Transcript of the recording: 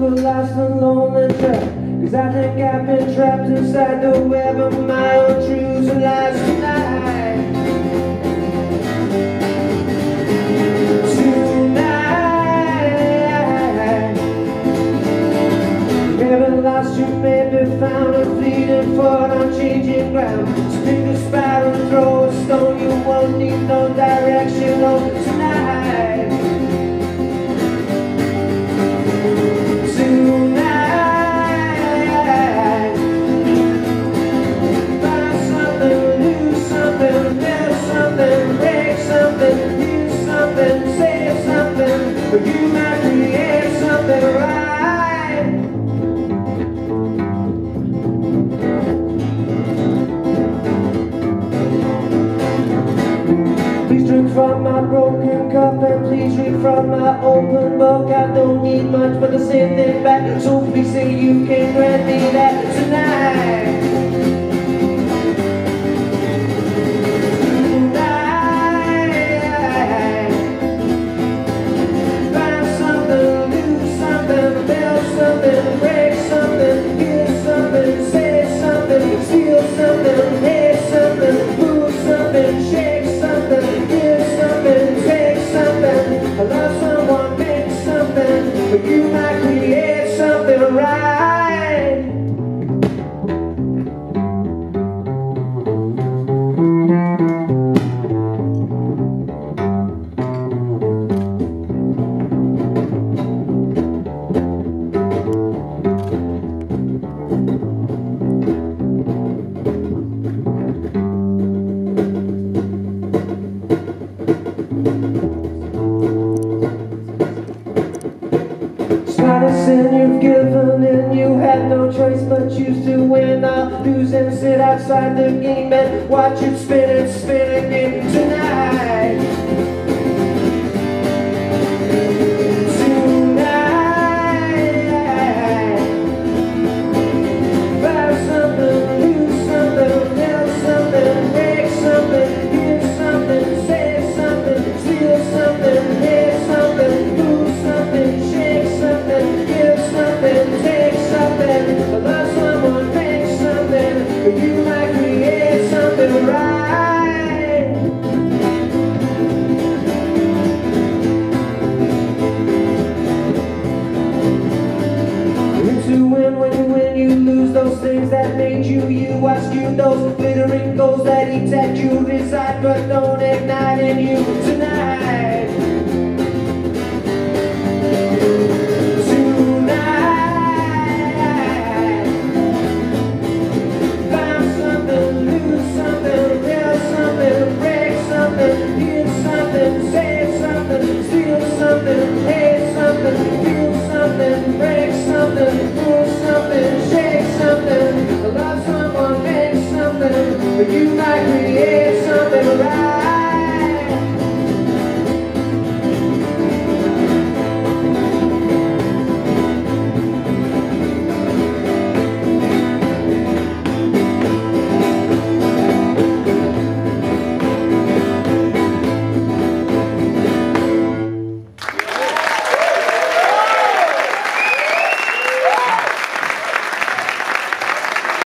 longer last than trapped. Cause I think I've been trapped inside the web of my own truths and lies tonight. Lost, you may be found a fleeting thought on changing ground. Spin a spiral, throw a stone, you won't need no direction. Oh, from my broken cup and please read from my open book. I don't need much but the same thing back. So please say you can grant me that tonight. Choice but choose to win. I'll lose and sit outside the game and watch it spin and spin again tonight. Those things that made you you I skew those glittering goals that at you inside but don't ignite in you tonight. Say something, something, hate something, feel something, break you might create